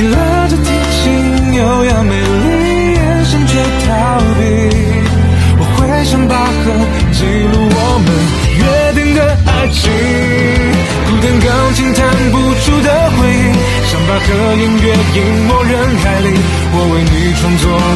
你拉着提琴优雅美丽眼神却逃避。我会像巴赫记录我们约定的爱情古典钢琴弹不出的回忆。像巴赫音乐隐没人海里我为你创作了。